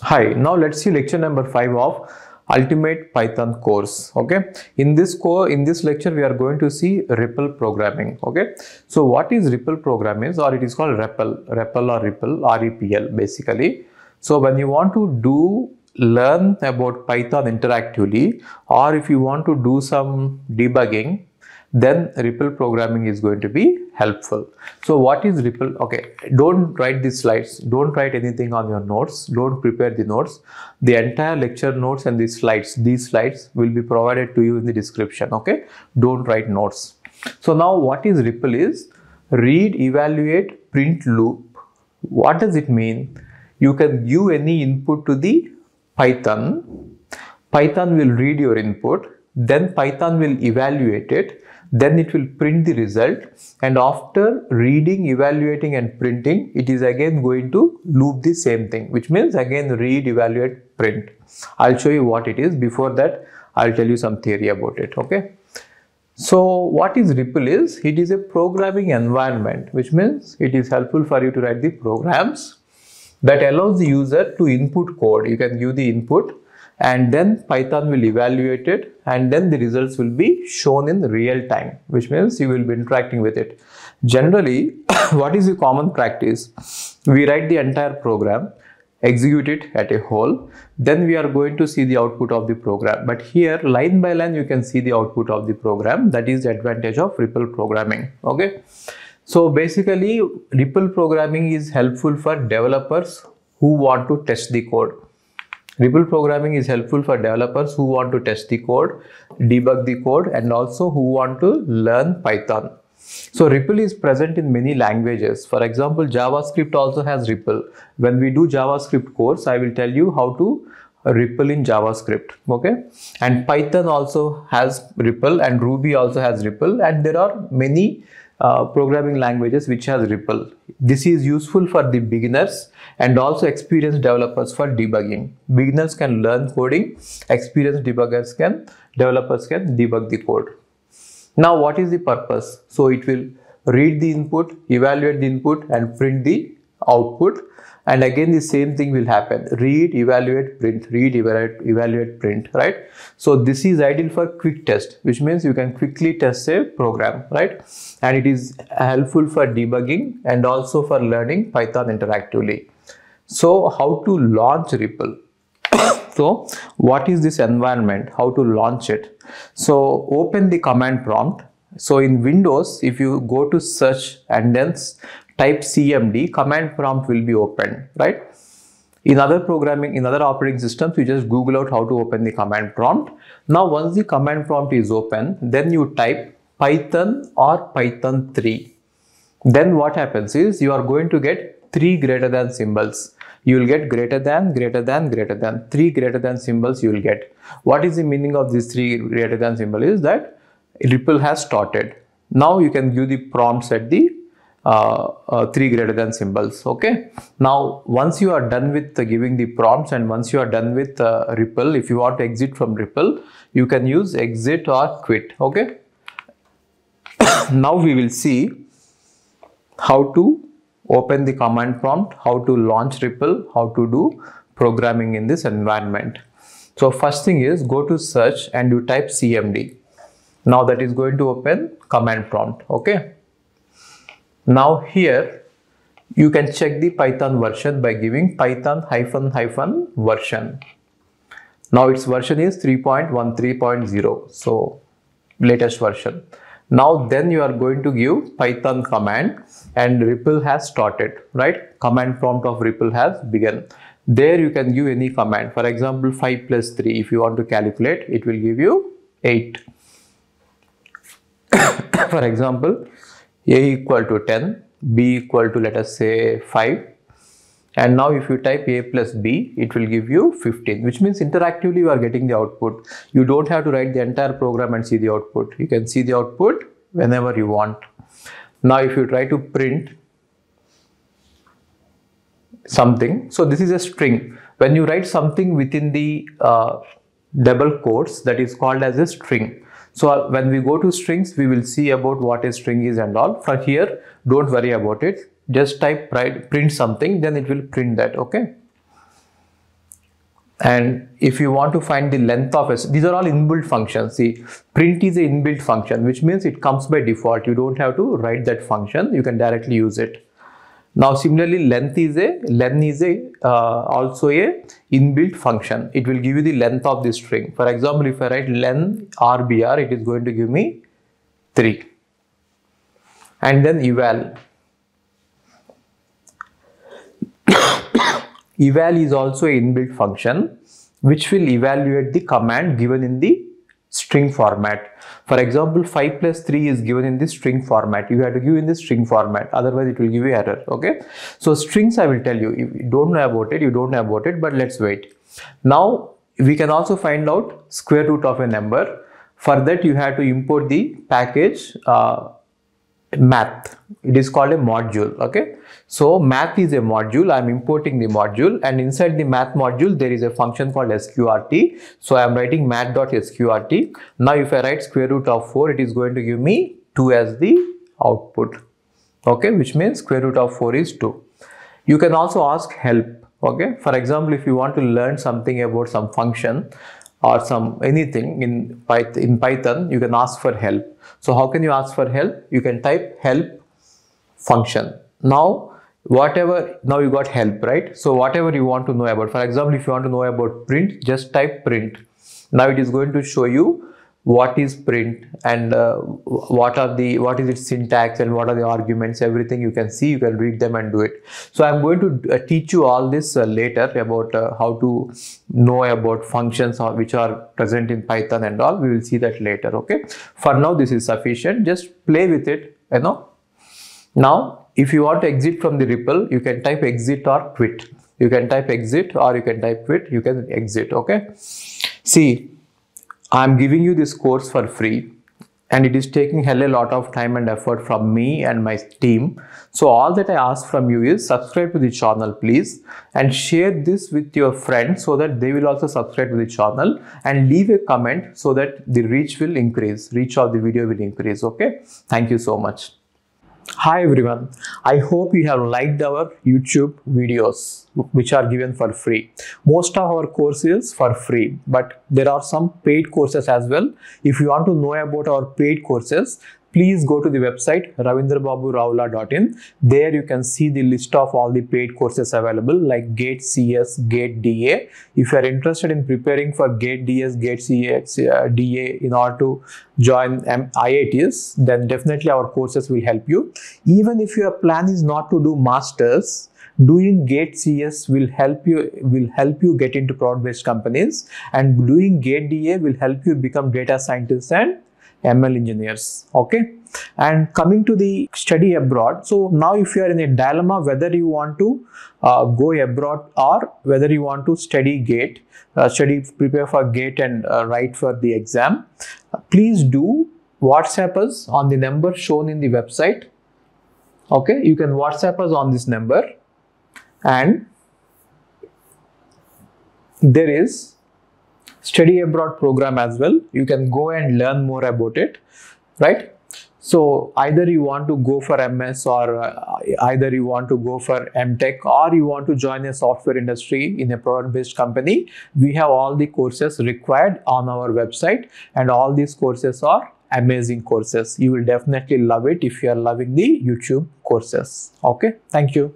Hi, now let's see lecture number 5 of Ultimate Python course. Okay, in this core, in this lecture, we are going to see REPL programming. Okay, so what is REPL programming or it is called REPL, REPL or REPL, REPL basically. So when you want to do learn about Python interactively, or if you want to do some debugging, then REPL programming is going to be helpful. So what is REPL? Okay, don't write these slides. Don't write anything on your notes. Don't prepare the notes. The entire lecture notes and these slides, these slides will be provided to you in the description. Okay, don't write notes. So now what is REPL is read, evaluate, print loop. What does it mean? You can give any input to the Python. Python will read your input. Then Python will evaluate it. Then it will print the result. And after reading evaluating and printing it is again going to loop the same thing which means again read evaluate print. I'll show you what it is. Before that i'll tell you some theory about it okay? So what is REPL is it is a programming environment which means it is helpful for you to write the programs that allows the user to input code. You can give the input and then Python will evaluate it and then the results will be shown in real time which means you will be interacting with it. Generally what is the common practice? We write the entire program execute it at a whole then we are going to see the output of the program but here line by line you can see the output of the program that is the advantage of REPL programming okay so basically REPL programming is helpful for developers who want to test the code REPL programming is helpful for developers who want to test the code, debug the code and also who want to learn Python. So REPL is present in many languages. For example, JavaScript also has REPL. When we do JavaScript course, I will tell you how to REPL in JavaScript. Okay. And Python also has REPL and Ruby also has REPL. and there are many uh, programming languages which has REPL. This is useful for the beginners and also experienced developers for debugging. Beginners can learn coding, experienced debuggers can, developers can debug the code. Now what is the purpose? So it will read the input, evaluate the input and print the output and again the same thing will happen. Read evaluate print. Read evaluate evaluate print right? So this is ideal for quick test which means you can quickly test a program right? And it is helpful for debugging and also for learning python interactively. So how to launch REPL so what is this environment? How to launch it? So open the command prompt. So in windows if you go to search and then type cmd, command prompt will be opened, right? In other programming, in other operating systems, you just Google out how to open the command prompt. Now, once the command prompt is open, then you type Python or Python 3. Then what happens is you are going to get three greater than symbols. You will get greater than, greater than, greater than. Three greater than symbols you will get. What is the meaning of these three greater than symbol is that REPL has started. Now you can give the prompts at the three greater than symbols okay? Now once you are done with uh, giving the prompts and once you are done with uh, REPL if you want to exit from REPL you can use exit or quit okay? Now we will see how to open the command prompt how to launch REPL, how to do programming in this environment. So first thing is go to search and you type cmd now that is going to open command prompt okay now here you can check the Python version by giving Python hyphen hyphen version. Now its version is 3.13.0 so latest version. Now then you are going to give Python command and REPL has started right command prompt of REPL has begun. There you can give any command for example 5 plus 3 if you want to calculate it will give you 8. for example a equal to 10, b equal to let us say 5 and now if you type a plus b it will give you 15 which means interactively you are getting the output. You don't have to write the entire program and see the output. You can see the output whenever you want. Now if you try to print something, so this is a string. When you write something within the uh, double quotes that is called as a string so uh, when we go to strings, we will see about what a string is and all. From here, don't worry about it. Just type print something, then it will print that, okay? and if you want to find the length of a these are all inbuilt functions see print is an inbuilt function which means it comes by default you don't have to write that function you can directly use it now similarly length is a length is a uh, also a inbuilt function. It will give you the length of the string. For example if i write len rbr it is going to give me 3 and then eval. Eval is also an inbuilt function which will evaluate the command given in the string format. For example, 5 plus 3 is given in the string format. You have to give in the string format, otherwise it will give you error. Okay. So strings I will tell you, if you don't know about it, you don't know about it, but let's wait. Now we can also find out square root of a number. For that you have to import the package uh, math. It is called a module okay? So math is a module. I'm importing the module and inside the math module there is a function called sqrt. So i'm writing math.sqrt now if i write square root of 4 it is going to give me 2 as the output okay? Which means square root of 4 is 2 you can also ask help okay? For example if you want to learn something about some function or some anything in Python, in Python, you can ask for help. So how can you ask for help? You can type help function. Now, whatever, now you got help, right? So whatever you want to know about, for example, if you want to know about print, just type print. Now it is going to show you what is print and uh, what are the what is its syntax and what are the arguments everything you can see you can read them and do it. So i'm going to uh, teach you all this uh, later about uh, how to know about functions which are present in python and all. We will see that later okay? For now this is sufficient. Just play with it you know? Now if you want to exit from the REPL you can type exit or quit. You can type exit or you can type quit. You can exit okay? See I'm giving you this course for free and it is taking hell a lot of time and effort from me and my team. So all that I ask from you is subscribe to the channel please and share this with your friends so that they will also subscribe to the channel and leave a comment so that the reach will increase, reach of the video will increase. Okay. Thank you so much. Hi everyone, I hope you have liked our YouTube videos which are given for free. Most of our courses for free but there are some paid courses as well. If you want to know about our paid courses, please go to the website ravindrababuravula.in. There you can see the list of all the paid courses available like GATE CS, GATE DA. If you are interested in preparing for GATE DS, GATE CS, uh, DA in order to join IITs, then definitely our courses will help you. Even if your plan is not to do masters, doing gate cs will help you will help you get into product based companies and doing gate da will help you become data scientists and ML engineers. Okay. And coming to the study abroad. So now if you are in a dilemma whether you want to uh, go abroad or whether you want to study GATE, uh, study, prepare for GATE and uh, write for the exam, please do WhatsApp us on the number shown in the website. Okay. You can WhatsApp us on this number and there is study abroad program as well. You can go and learn more about it right? So either you want to go for ms or uh, either you want to go for mtech or you want to join a software industry in a product based company we have all the courses required on our website and all these courses are amazing courses. You will definitely love it if you are loving the youtube courses. Okay? Thank you